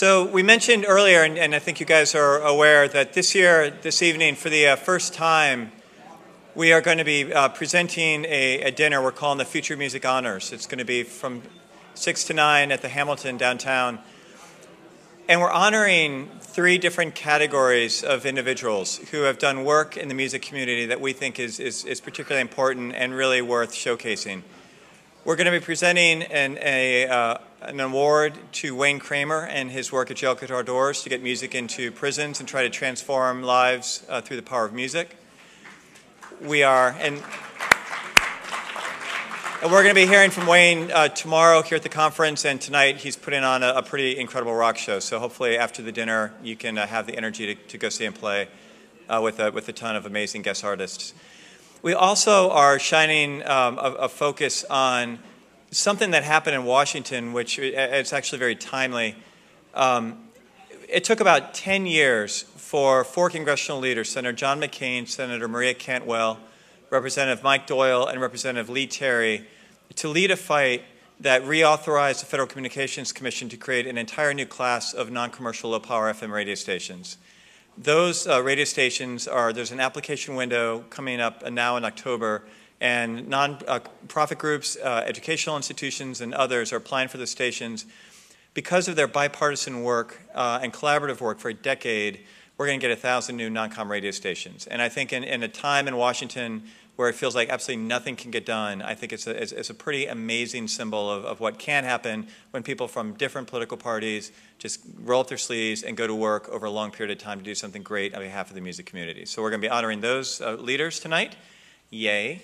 So we mentioned earlier, and, and, I think you guys are aware, that this year, this evening, for the uh, first time, we are going to be uh, presenting a, a, dinner we're calling the Future Music Honors. It's going to be from 6 to 9 at the Hamilton downtown. And we're honoring three different categories of individuals who have done work in the music community that we think is, is, is particularly important and really worth showcasing. We're going to be presenting an, a, uh, an award to Wayne Kramer and his work at Jail Guitar Doors to get music into prisons and try to transform lives uh, through the power of music. We are, and and we're going to be hearing from Wayne uh, tomorrow here at the conference, and tonight he's putting on a, a, pretty incredible rock show. So hopefully after the dinner, you can uh, have the energy to, to, go see him play uh, with, a, with a ton of amazing guest artists. We also are shining um, a, a, focus on something that happened in Washington, which uh, it's actually very timely. Um, it took about 10 years for four congressional leaders, Senator John McCain, Senator Maria Cantwell, Representative Mike Doyle and Representative Lee Terry to lead a fight that reauthorized the Federal Communications Commission to create an entire new class of non-commercial low-power FM radio stations. Those uh, radio stations are, there's an application window coming up now in October, and non-profit uh, groups, uh, educational institutions, and others are applying for the stations. Because of their bipartisan work uh, and collaborative work for a decade, we're going to get 1,000 new non-com radio stations. And I think in, in a time in Washington where it feels like absolutely nothing can get done, I think it's a, it's, it's a pretty amazing symbol of, of what can happen when people from different political parties just roll up their sleeves and go to work over a long period of time to do something great on behalf of the music community. So we're going to be honoring those uh, leaders tonight. Yay.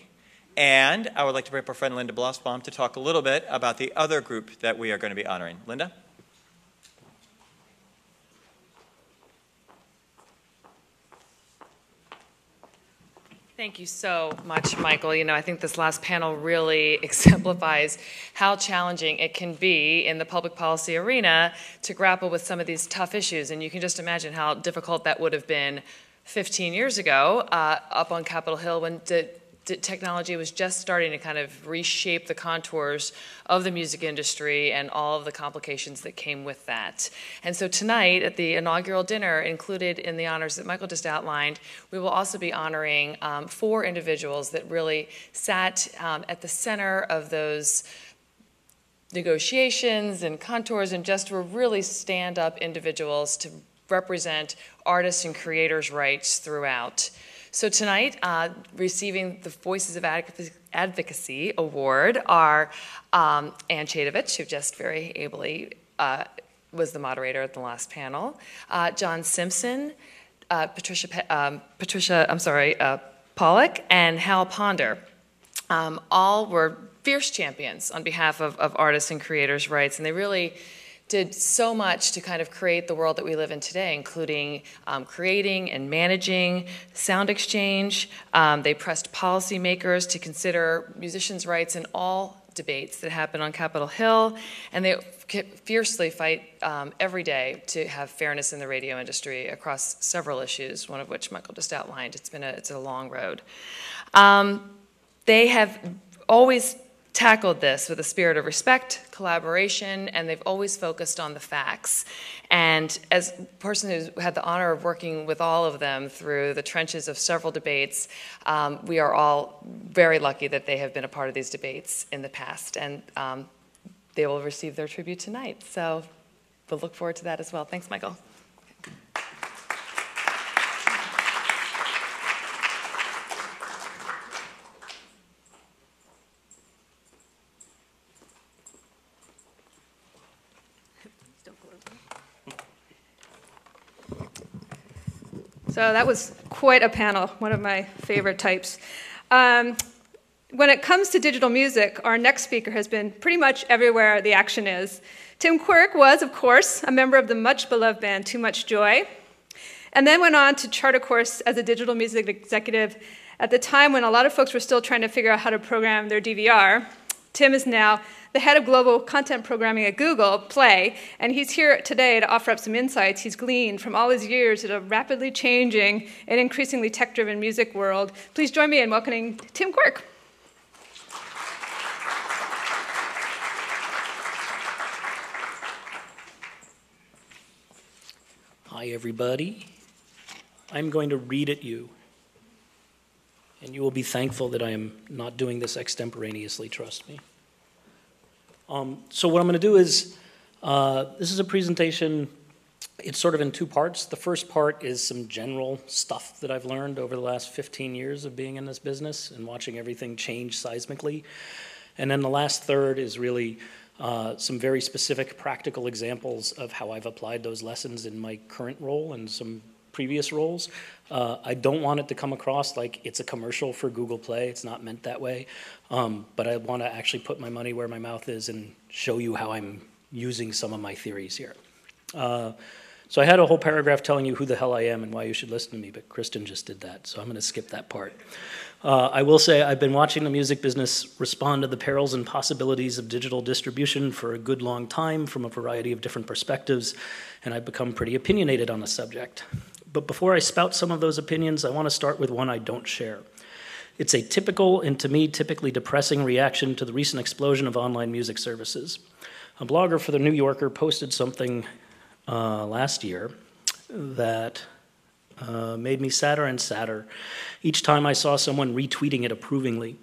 And I would like to bring up our friend Linda Bloss-Baum to talk a little bit about the other group that we are going to be honoring. Linda? Thank you so much, Michael. You know, I think this last panel really exemplifies how challenging it can be in the public policy arena to grapple with some of these tough issues. And you can just imagine how difficult that would have been 15 years ago uh, up on Capitol Hill when technology was just starting to kind of reshape the contours of the music industry and all of the complications that came with that. And so tonight at the inaugural dinner, included in the honors that Michael just outlined, we will also be honoring um, four individuals that really sat um, at the center of those negotiations and contours and just were really stand-up individuals to represent artists and creators' rights throughout. So tonight, uh, receiving the Voices of Advocacy Award are um, Ann Chaitovitz, who just very ably uh, was the moderator at the last panel, uh, John Simpson, uh, Patricia, um, Patricia, I'm sorry, uh, Polach, and Hal Ponder. Um, all were fierce champions on behalf of, of artists and creators' rights, and they really did so much to kind of create the world that we live in today, including um, creating and managing SoundExchange. Um, they pressed policymakers to consider musicians' rights in all debates that happen on Capitol Hill, and they fiercely fight um, every day to have fairness in the radio industry across several issues, one of which Michael just outlined. It's been a, it's a long road. Um, they have always tackled this with a spirit of respect, collaboration, and they've always focused on the facts. And as a person who's had the honor of working with all of them through the trenches of several debates, um, we are all very lucky that they have been a part of these debates in the past. And um, they will receive their tribute tonight. So we'll look forward to that as well. Thanks, Michael. So that was quite a panel, one of my favorite types. Um, when it comes to digital music, our next speaker has been pretty much everywhere the action is. Tim Quirk was, of course, a member of the much beloved band Too Much Joy, and then went on to chart a course as a digital music executive at the time when a lot of folks were still trying to figure out how to program their DVR. Tim is now the head of global content programming at Google, Play, and he's here today to offer up some insights he's gleaned from all his years in a rapidly changing and increasingly tech-driven music world. Please join me in welcoming Tim Quirk. Hi, everybody. I'm going to read at you. And you will be thankful that I am not doing this extemporaneously, trust me. Um, so, what I'm going to do is uh, this is a presentation. It's sort of in two parts. The first part is some general stuff that I've learned over the last 15 years of being in this business and watching everything change seismically. And then the last third is really uh, some very specific practical examples of how I've applied those lessons in my current role and some previous roles. Uh, I don't want it to come across like it's a commercial for Google Play. It's not meant that way. Um, but I want to actually put my money where my mouth is and show you how I'm using some of my theories here. Uh, so I had a whole paragraph telling you who the hell I am and why you should listen to me, but Kristen just did that, so I'm going to skip that part. Uh, I will say I've been watching the music business respond to the perils and possibilities of digital distribution for a good long time from a variety of different perspectives, and I've become pretty opinionated on the subject. But before I spout some of those opinions, I want to start with one I don't share. It's a typical, and to me, typically depressing reaction to the recent explosion of online music services. A blogger for The New Yorker posted something uh, last year that uh, made me sadder and sadder each time I saw someone retweeting it approvingly.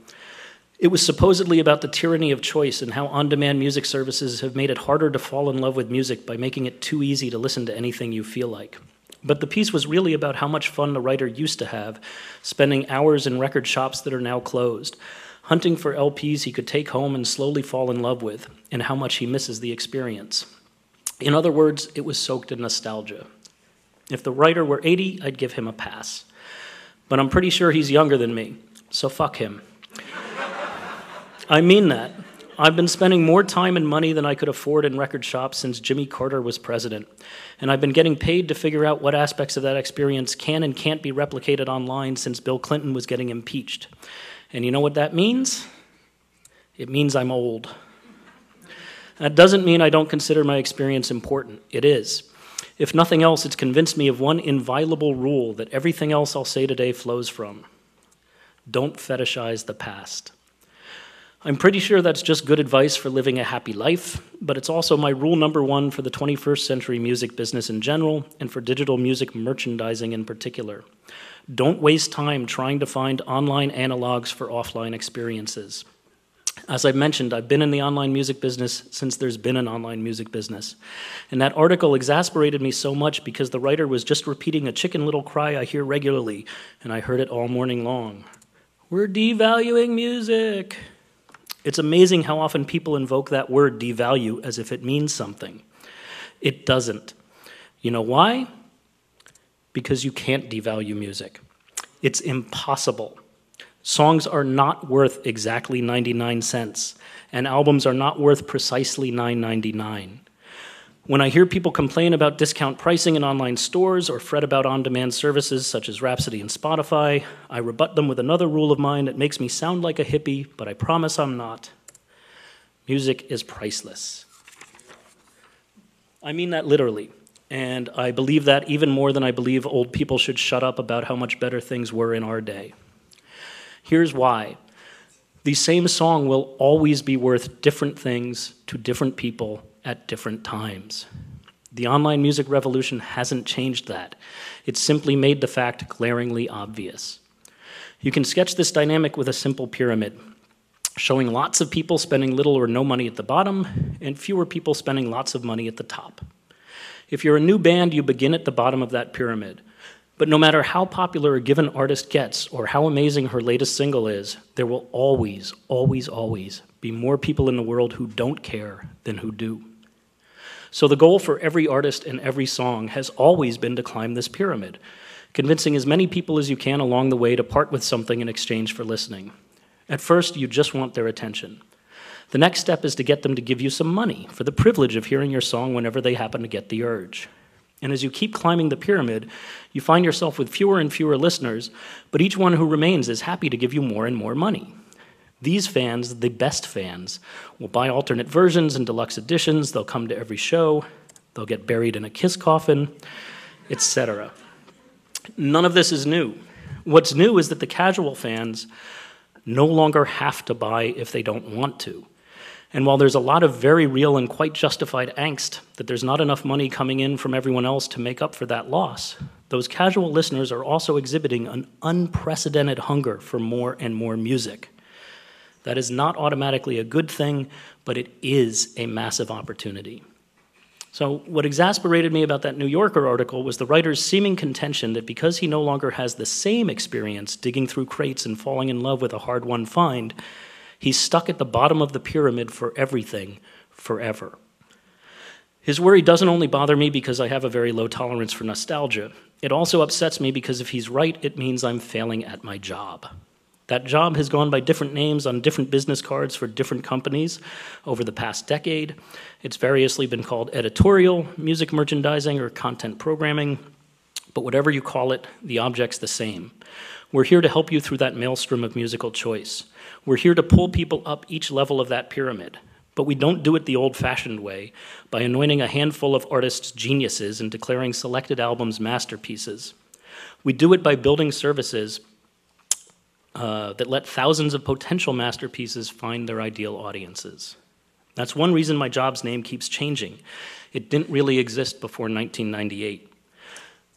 It was supposedly about the tyranny of choice and how on demand music services have made it harder to fall in love with music by making it too easy to listen to anything you feel like. But the piece was really about how much fun the writer used to have, spending hours in record shops that are now closed, hunting for LPs he could take home and slowly fall in love with, and how much he misses the experience. In other words, it was soaked in nostalgia. If the writer were 80, I'd give him a pass. But I'm pretty sure he's younger than me, so fuck him. I mean that. I've been spending more time and money than I could afford in record shops since Jimmy Carter was president. And I've been getting paid to figure out what aspects of that experience can and can't be replicated online since Bill Clinton was getting impeached. And you know what that means? It means I'm old. That doesn't mean I don't consider my experience important. It is. If nothing else, it's convinced me of one inviolable rule that everything else I'll say today flows from don't fetishize the past. I'm pretty sure that's just good advice for living a happy life, but it's also my rule number one for the 21st century music business in general and for digital music merchandising in particular. Don't waste time trying to find online analogs for offline experiences. As I mentioned, I've been in the online music business since there's been an online music business. And that article exasperated me so much because the writer was just repeating a chicken little cry I hear regularly, and I heard it all morning long. We're devaluing music. It's amazing how often people invoke that word devalue as if it means something. It doesn't. You know why? Because you can't devalue music. It's impossible. Songs are not worth exactly 99 cents, and albums are not worth precisely 9.99. When I hear people complain about discount pricing in online stores or fret about on demand services such as Rhapsody and Spotify, I rebut them with another rule of mine that makes me sound like a hippie, but I promise I'm not. Music is priceless. I mean that literally, and I believe that even more than I believe old people should shut up about how much better things were in our day. Here's why the same song will always be worth different things to different people at different times. The online music revolution hasn't changed that. It's simply made the fact glaringly obvious. You can sketch this dynamic with a simple pyramid, showing lots of people spending little or no money at the bottom and fewer people spending lots of money at the top. If you're a new band, you begin at the bottom of that pyramid. But no matter how popular a given artist gets or how amazing her latest single is, there will always, always, always be more people in the world who don't care than who do. So the goal for every artist and every song has always been to climb this pyramid, convincing as many people as you can along the way to part with something in exchange for listening. At first, you just want their attention. The next step is to get them to give you some money for the privilege of hearing your song whenever they happen to get the urge. And as you keep climbing the pyramid, you find yourself with fewer and fewer listeners, but each one who remains is happy to give you more and more money. These fans, the best fans, will buy alternate versions and deluxe editions, they'll come to every show, they'll get buried in a KISS coffin, etc. None of this is new. What's new is that the casual fans no longer have to buy if they don't want to. And while there's a lot of very real and quite justified angst that there's not enough money coming in from everyone else to make up for that loss, those casual listeners are also exhibiting an unprecedented hunger for more and more music. That is not automatically a good thing, but it is a massive opportunity. So, what exasperated me about that New Yorker article was the writer's seeming contention that because he no longer has the same experience digging through crates and falling in love with a hard won find, he's stuck at the bottom of the pyramid for everything forever. His worry doesn't only bother me because I have a very low tolerance for nostalgia, it also upsets me because if he's right, it means I'm failing at my job. That job has gone by different names on different business cards for different companies over the past decade. It's variously been called editorial, music merchandising, or content programming. But whatever you call it, the object's the same. We're here to help you through that maelstrom of musical choice. We're here to pull people up each level of that pyramid. But we don't do it the old fashioned way by anointing a handful of artists geniuses and declaring selected albums masterpieces. We do it by building services uh, that let thousands of potential masterpieces find their ideal audiences. That's one reason my job's name keeps changing. It didn't really exist before 1998.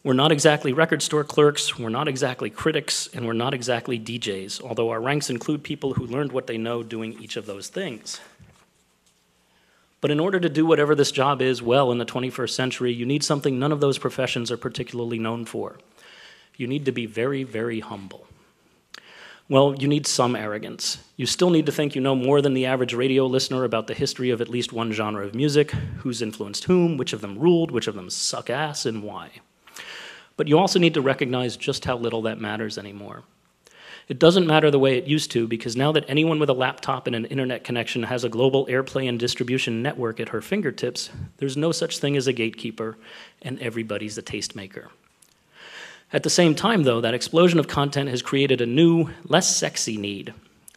We're not exactly record store clerks, we're not exactly critics, and we're not exactly DJs, although our ranks include people who learned what they know doing each of those things. But in order to do whatever this job is well in the 21st century, you need something none of those professions are particularly known for. You need to be very, very humble. Well, you need some arrogance. You still need to think you know more than the average radio listener about the history of at least one genre of music, who's influenced whom, which of them ruled, which of them suck ass, and why. But you also need to recognize just how little that matters anymore. It doesn't matter the way it used to because now that anyone with a laptop and an internet connection has a global airplay and distribution network at her fingertips, there's no such thing as a gatekeeper, and everybody's a tastemaker. At the same time, though, that explosion of content has created a new, less sexy need.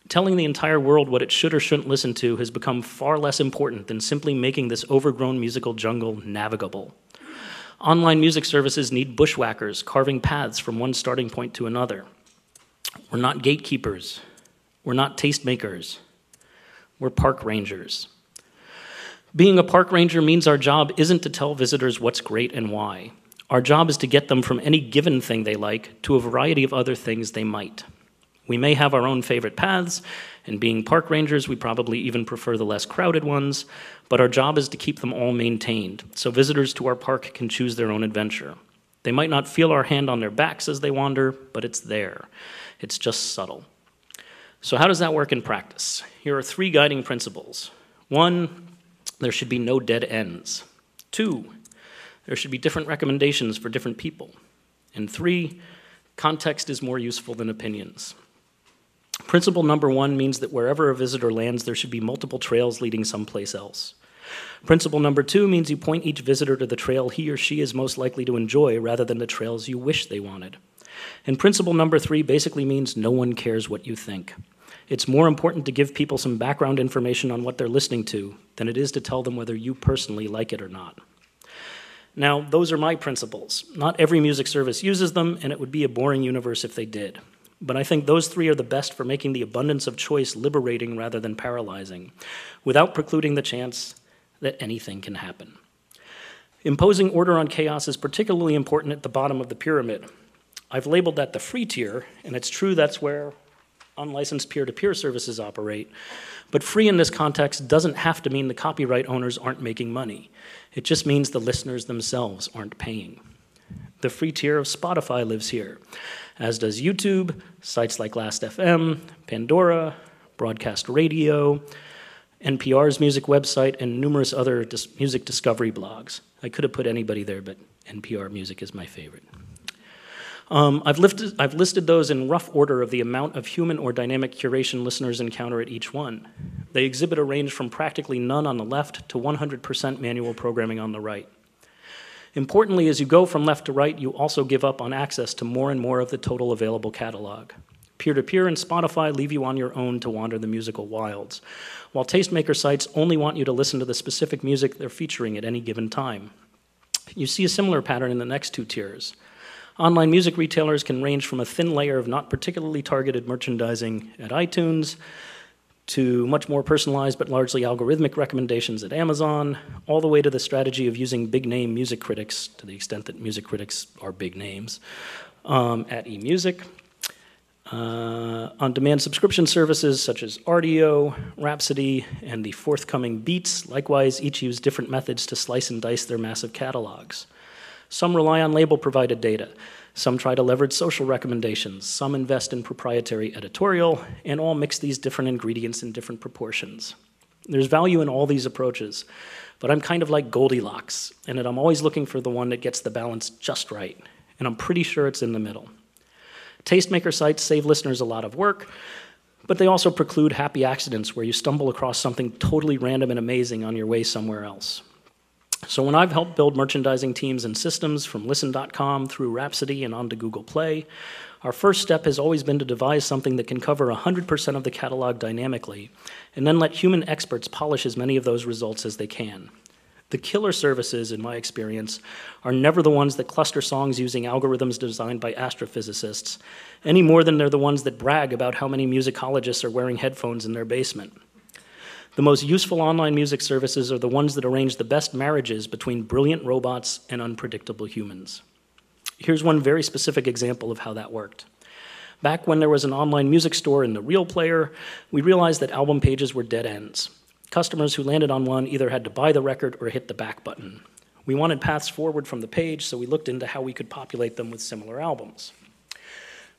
Telling the entire world what it should or shouldn't listen to has become far less important than simply making this overgrown musical jungle navigable. Online music services need bushwhackers carving paths from one starting point to another. We're not gatekeepers. We're not tastemakers. We're park rangers. Being a park ranger means our job isn't to tell visitors what's great and why. Our job is to get them from any given thing they like to a variety of other things they might. We may have our own favorite paths, and being park rangers, we probably even prefer the less crowded ones, but our job is to keep them all maintained so visitors to our park can choose their own adventure. They might not feel our hand on their backs as they wander, but it's there. It's just subtle. So, how does that work in practice? Here are three guiding principles. One, there should be no dead ends. Two, there should be different recommendations for different people. And three, context is more useful than opinions. Principle number one means that wherever a visitor lands, there should be multiple trails leading someplace else. Principle number two means you point each visitor to the trail he or she is most likely to enjoy rather than the trails you wish they wanted. And principle number three basically means no one cares what you think. It's more important to give people some background information on what they're listening to than it is to tell them whether you personally like it or not. Now, those are my principles. Not every music service uses them, and it would be a boring universe if they did. But I think those three are the best for making the abundance of choice liberating rather than paralyzing, without precluding the chance that anything can happen. Imposing order on chaos is particularly important at the bottom of the pyramid. I've labeled that the free tier, and it's true that's where unlicensed peer to peer services operate. But free in this context doesn't have to mean the copyright owners aren't making money. It just means the listeners themselves aren't paying. The free tier of Spotify lives here, as does YouTube, sites like Last.fm, Pandora, Broadcast Radio, NPR's music website, and numerous other dis- music discovery blogs. I could have put anybody there, but NPR music is my favorite. Um, I've, lifted, I've listed those in rough order of the amount of human or dynamic curation listeners encounter at each one. They exhibit a range from practically none on the left to 100% manual programming on the right. Importantly, as you go from left to right, you also give up on access to more and more of the total available catalog. Peer to peer and Spotify leave you on your own to wander the musical wilds, while tastemaker sites only want you to listen to the specific music they're featuring at any given time. You see a similar pattern in the next two tiers. Online music retailers can range from a thin layer of not particularly targeted merchandising at iTunes to much more personalized but largely algorithmic recommendations at Amazon, all the way to the strategy of using big name music critics, to the extent that music critics are big names, um, at eMusic. Uh, on demand subscription services such as Rdio, Rhapsody, and the forthcoming Beats likewise each use different methods to slice and dice their massive catalogs. Some rely on label provided data, some try to leverage social recommendations, some invest in proprietary editorial, and all mix these different ingredients in different proportions. There's value in all these approaches, but I'm kind of like Goldilocks, in that I'm always looking for the one that gets the balance just right, and I'm pretty sure it's in the middle. Tastemaker sites save listeners a lot of work, but they also preclude happy accidents where you stumble across something totally random and amazing on your way somewhere else. So when I've helped build merchandising teams and systems from listen.com through Rhapsody and onto Google Play, our first step has always been to devise something that can cover 100% of the catalog dynamically, and then let human experts polish as many of those results as they can. The killer services, in my experience, are never the ones that cluster songs using algorithms designed by astrophysicists, any more than they're the ones that brag about how many musicologists are wearing headphones in their basement. The most useful online music services are the ones that arrange the best marriages between brilliant robots and unpredictable humans. Here's one very specific example of how that worked. Back when there was an online music store in the RealPlayer, we realized that album pages were dead ends. Customers who landed on one either had to buy the record or hit the back button. We wanted paths forward from the page, so we looked into how we could populate them with similar albums.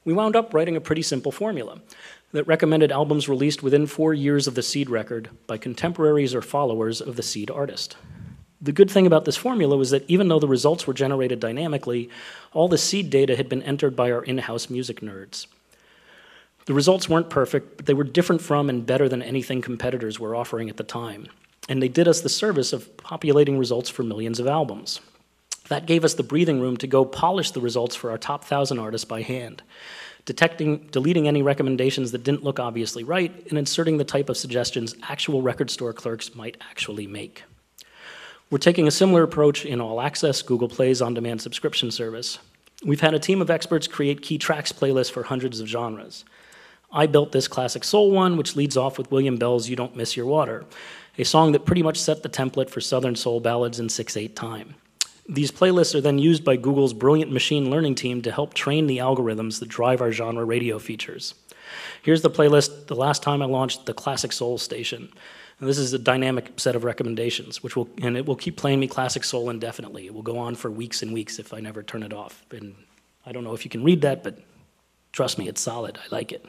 We wound up writing a pretty simple formula that recommended albums released within four years of the seed record by contemporaries or followers of the seed artist. The good thing about this formula was that even though the results were generated dynamically, all the seed data had been entered by our in house music nerds. The results weren't perfect, but they were different from and better than anything competitors were offering at the time. And they did us the service of populating results for millions of albums. That gave us the breathing room to go polish the results for our top 1,000 artists by hand, detecting, deleting any recommendations that didn't look obviously right, and inserting the type of suggestions actual record store clerks might actually make. We're taking a similar approach in All Access, Google Play's on demand subscription service. We've had a team of experts create key tracks playlists for hundreds of genres. I built this classic soul one, which leads off with William Bell's You Don't Miss Your Water, a song that pretty much set the template for Southern soul ballads in 6 8 time. These playlists are then used by Google's brilliant machine learning team to help train the algorithms that drive our genre radio features. Here's the playlist the last time I launched the Classic Soul station. And this is a dynamic set of recommendations, which will, and it will keep playing me classic soul indefinitely. It will go on for weeks and weeks if I never turn it off. And I don't know if you can read that, but trust me, it's solid. I like it.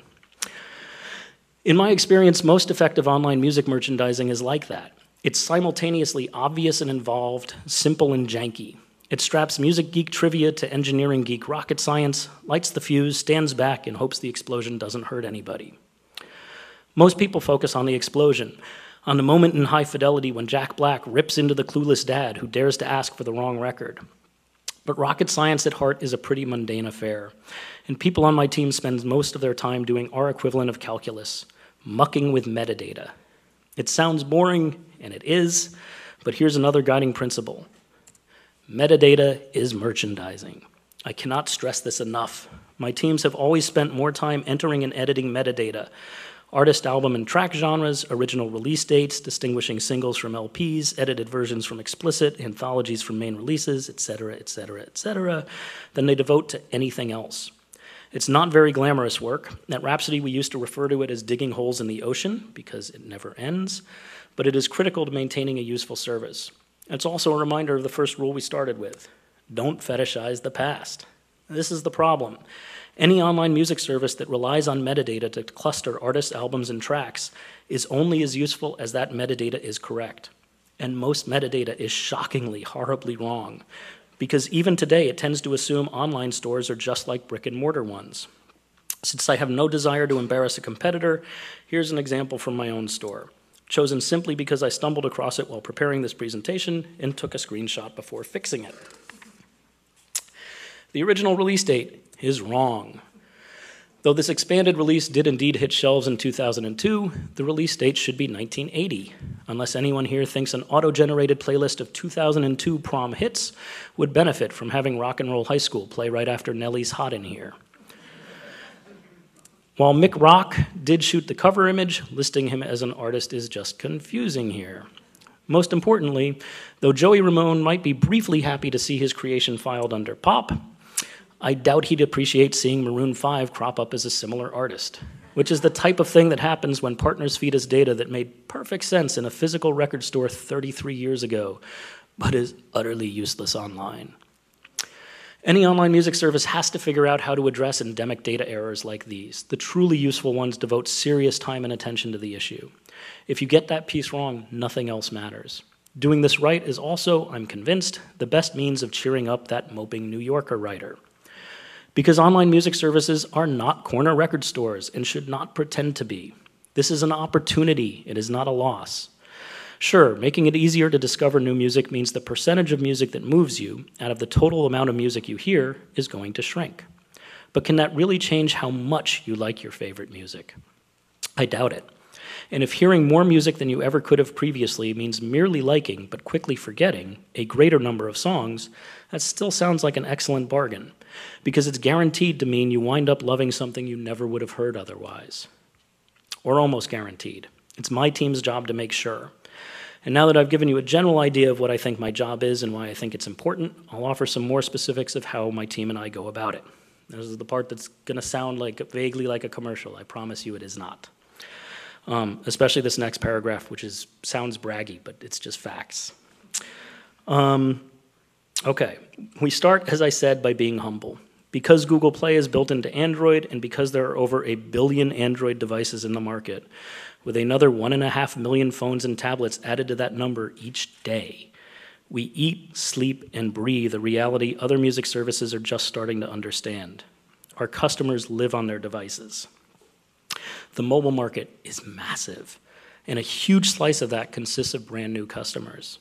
In my experience, most effective online music merchandising is like that. It's simultaneously obvious and involved, simple and janky. It straps music geek trivia to engineering geek rocket science, lights the fuse, stands back, and hopes the explosion doesn't hurt anybody. Most people focus on the explosion, on the moment in High Fidelity when Jack Black rips into the clueless dad who dares to ask for the wrong record. But rocket science at heart is a pretty mundane affair, and people on my team spend most of their time doing our equivalent of calculus, mucking with metadata. It sounds boring, and it is, but here's another guiding principle metadata is merchandising. I cannot stress this enough. My teams have always spent more time entering and editing metadata artist, album, and track genres, original release dates, distinguishing singles from LPs, edited versions from explicit, anthologies from main releases, etc., etc., etc., than they devote to anything else. It's not very glamorous work. At Rhapsody, we used to refer to it as digging holes in the ocean because it never ends, but it is critical to maintaining a useful service. It's also a reminder of the first rule we started with don't fetishize the past. This is the problem. Any online music service that relies on metadata to cluster artists, albums, and tracks is only as useful as that metadata is correct. And most metadata is shockingly, horribly wrong, because even today it tends to assume online stores are just like brick and mortar ones. Since I have no desire to embarrass a competitor, here's an example from my own store, chosen simply because I stumbled across it while preparing this presentation and took a screenshot before fixing it. The original release date is wrong. Though this expanded release did indeed hit shelves in 2002, the release date should be 1980, unless anyone here thinks an auto generated playlist of 2002 prom hits would benefit from having Rock and Roll High School play right after Nelly's Hot in Herre. While Mick Rock did shoot the cover image, listing him as an artist is just confusing here. Most importantly, though Joey Ramone might be briefly happy to see his creation filed under pop, I doubt he'd appreciate seeing Maroon 5 crop up as a similar artist, which is the type of thing that happens when partners feed us data that made perfect sense in a physical record store 33 years ago, but is utterly useless online. Any online music service has to figure out how to address endemic data errors like these. The truly useful ones devote serious time and attention to the issue. If you get that piece wrong, nothing else matters. Doing this right is also, I'm convinced, the best means of cheering up that moping New Yorker writer. Because online music services are not corner record stores and should not pretend to be. This is an opportunity, it is not a loss. Sure, making it easier to discover new music means the percentage of music that moves you out of the total amount of music you hear is going to shrink. But can that really change how much you like your favorite music? I doubt it. And if hearing more music than you ever could have previously means merely liking but quickly forgetting a greater number of songs, that still sounds like an excellent bargain, because it's guaranteed to mean you wind up loving something you never would have heard otherwise. Or almost guaranteed. It's my team's job to make sure. And now that I've given you a general idea of what I think my job is and why I think it's important, I'll offer some more specifics of how my team and I go about it. This is the part that's going to sound like vaguely like a commercial. I promise you it is not. Um, especially this next paragraph, which is sounds braggy, but it's just facts. Um, okay, we start, as I said, by being humble. Because Google Play is built into Android and because there are over a billion Android devices in the market, with another one and a half million phones and tablets added to that number each day. We eat, sleep, and breathe a reality other music services are just starting to understand. Our customers live on their devices. The mobile market is massive, and a huge slice of that consists of brand new customers.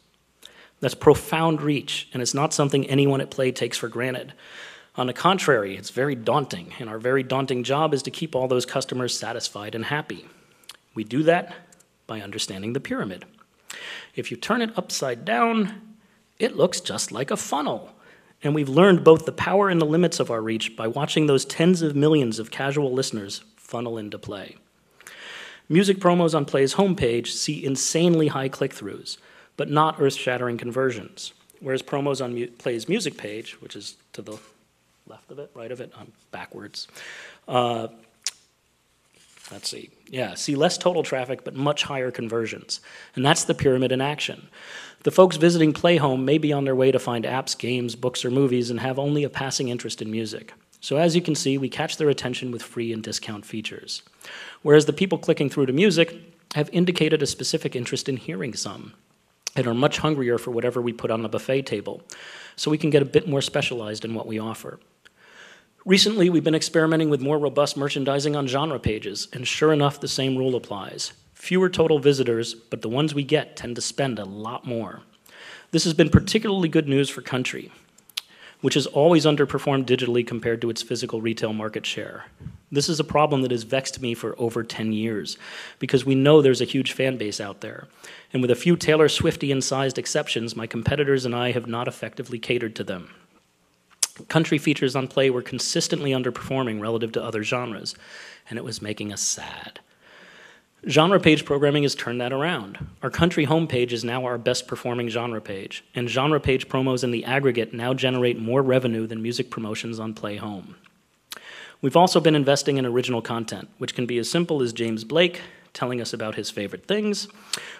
That's profound reach, and it's not something anyone at Play takes for granted. On the contrary, it's very daunting, and our very daunting job is to keep all those customers satisfied and happy. We do that by understanding the pyramid. If you turn it upside down, it looks just like a funnel. And we've learned both the power and the limits of our reach by watching those tens of millions of casual listeners funnel into play. Music promos on Play's homepage see insanely high click throughs, but not earth shattering conversions. Whereas promos on Play's music page, which is to the left of it, right of it, I'm backwards, uh, let's see, yeah, see less total traffic but much higher conversions. And that's the pyramid in action. The folks visiting Play Home may be on their way to find apps, games, books, or movies and have only a passing interest in music. So as you can see, we catch their attention with free and discount features. Whereas the people clicking through to music have indicated a specific interest in hearing some and are much hungrier for whatever we put on the buffet table. So we can get a bit more specialized in what we offer. Recently, we've been experimenting with more robust merchandising on genre pages, and sure enough, the same rule applies. Fewer total visitors, but the ones we get tend to spend a lot more. This has been particularly good news for country, which has always underperformed digitally compared to its physical retail market share. This is a problem that has vexed me for over 10 years because we know there's a huge fan base out there. And with a few Taylor Swiftian sized exceptions, my competitors and I have not effectively catered to them country features on play were consistently underperforming relative to other genres, and it was making us sad. Genre page programming has turned that around. Our country homepage is now our best performing genre page, and genre page promos in the aggregate now generate more revenue than music promotions on Play Home. We've also been investing in original content, which can be as simple as James Blake telling us about his favorite things,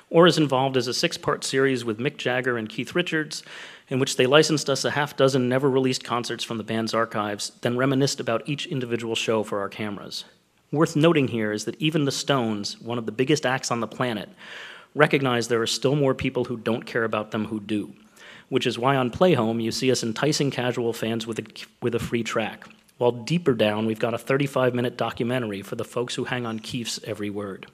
or as involved as a six part series with Mick Jagger and Keith Richards in which they licensed us a half dozen never released concerts from the band's archives, then reminisced about each individual show for our cameras. Worth noting here is that even the Stones, one of the biggest acts on the planet, recognize there are still more people who don't care about them who do, which is why on Play Home you see us enticing casual fans with a, with a free track. While deeper down, we've got a 35 minute documentary for the folks who hang on Keith's every word.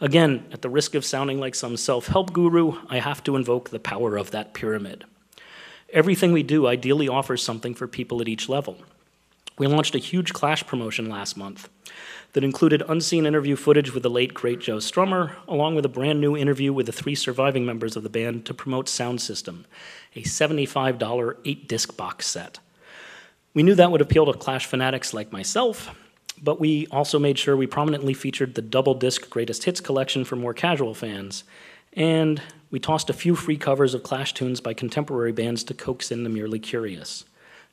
Again, at the risk of sounding like some self help guru, I have to invoke the power of that pyramid. Everything we do ideally offers something for people at each level. We launched a huge Clash promotion last month that included unseen interview footage with the late great Joe Strummer, along with a brand new interview with the three surviving members of the band to promote Sound System, a $75 eight disc box set. We knew that would appeal to Clash fanatics like myself, but we also made sure we prominently featured the double disc greatest hits collection for more casual fans. And we tossed a few free covers of Clash tunes by contemporary bands to coax in the merely curious.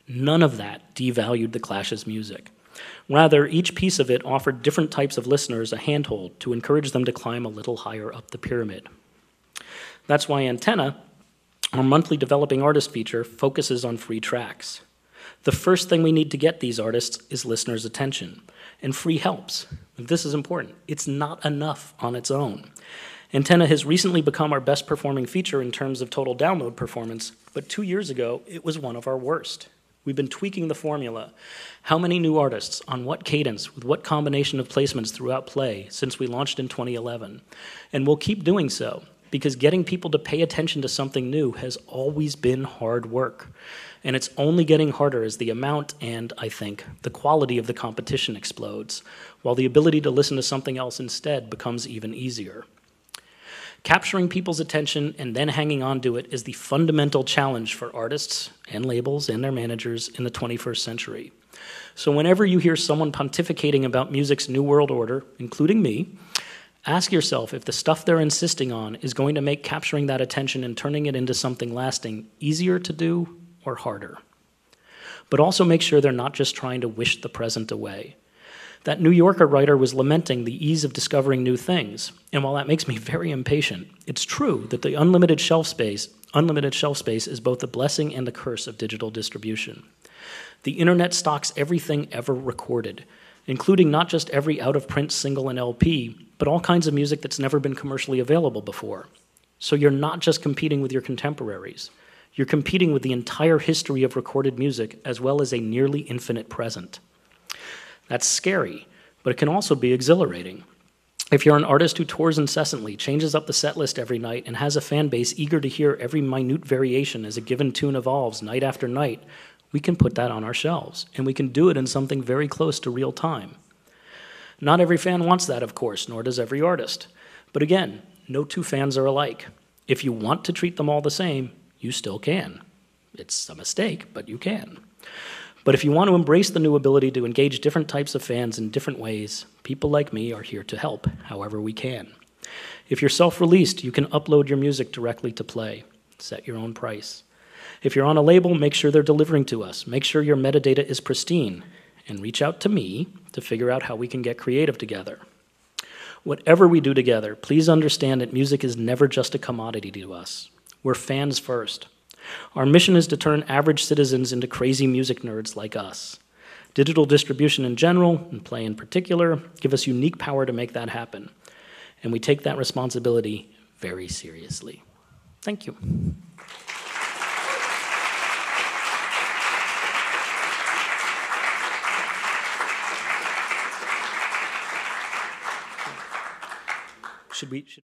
None of that devalued the Clash's music. Rather, each piece of it offered different types of listeners a handhold to encourage them to climb a little higher up the pyramid. That's why Antenna, our monthly developing artist feature, focuses on free tracks. The first thing we need to get these artists is listeners' attention, and free helps. This is important. It's not enough on its own. Antenna has recently become our best performing feature in terms of total download performance, but two years ago, it was one of our worst. We've been tweaking the formula. How many new artists, on what cadence, with what combination of placements throughout play since we launched in 2011? And we'll keep doing so because getting people to pay attention to something new has always been hard work. And it's only getting harder as the amount and, I think, the quality of the competition explodes, while the ability to listen to something else instead becomes even easier. Capturing people's attention and then hanging on to it is the fundamental challenge for artists and labels and their managers in the 21st century. So, whenever you hear someone pontificating about music's new world order, including me, ask yourself if the stuff they're insisting on is going to make capturing that attention and turning it into something lasting easier to do or harder. But also make sure they're not just trying to wish the present away. That New Yorker writer was lamenting the ease of discovering new things. And while that makes me very impatient, it's true that the unlimited shelf space, unlimited shelf space is both the blessing and the curse of digital distribution. The internet stocks everything ever recorded, including not just every out of print single and LP, but all kinds of music that's never been commercially available before. So you're not just competing with your contemporaries. You're competing with the entire history of recorded music as well as a nearly infinite present. That's scary, but it can also be exhilarating. If you're an artist who tours incessantly, changes up the set list every night, and has a fan base eager to hear every minute variation as a given tune evolves night after night, we can put that on our shelves, and we can do it in something very close to real time. Not every fan wants that, of course, nor does every artist. But again, no two fans are alike. If you want to treat them all the same, you still can. It's a mistake, but you can. But if you want to embrace the new ability to engage different types of fans in different ways, people like me are here to help however we can. If you're self released, you can upload your music directly to play. Set your own price. If you're on a label, make sure they're delivering to us. Make sure your metadata is pristine. And reach out to me to figure out how we can get creative together. Whatever we do together, please understand that music is never just a commodity to us. We're fans first. Our mission is to turn average citizens into crazy music nerds like us. Digital distribution in general, and play in particular, give us unique power to make that happen. And we take that responsibility very seriously. Thank you. Should we? Should